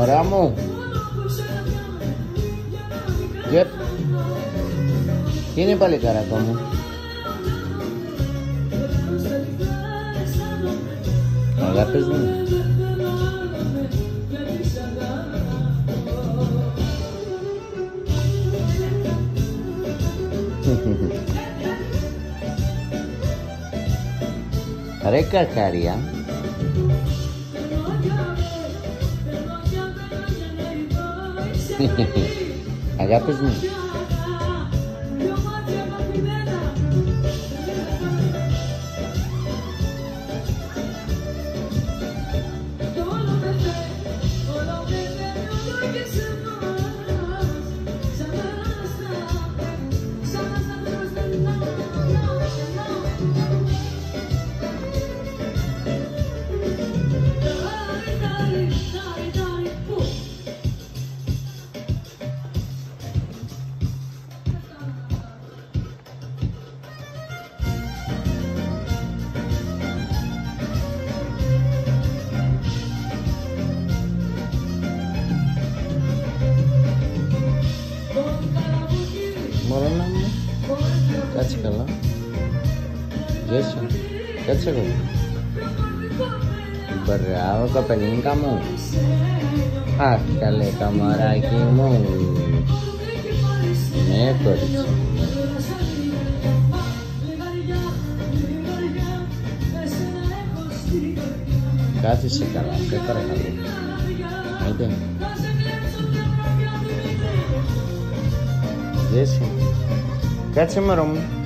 Ωραία μου. Jep Ini balik arah kamu. Nah, Agapes nih. Reka karya Hehehe Αγάπης μου. Μπορώ να μου. Κάτσε καλά. Γεια σου. Κάτσε εδώ. Μπράβο καπελίνικα μου. Αχ καλέ καμαράκι μου. Ναι κορίτσι. μου. Κάθισε καλά. Σε παρακαλώ. Άντε. Γεια σου. Κάτσε μωρό μου.